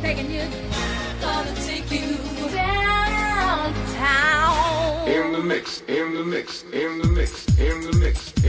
taking you, gonna take you downtown. In the mix, in the mix, in the mix, in the mix.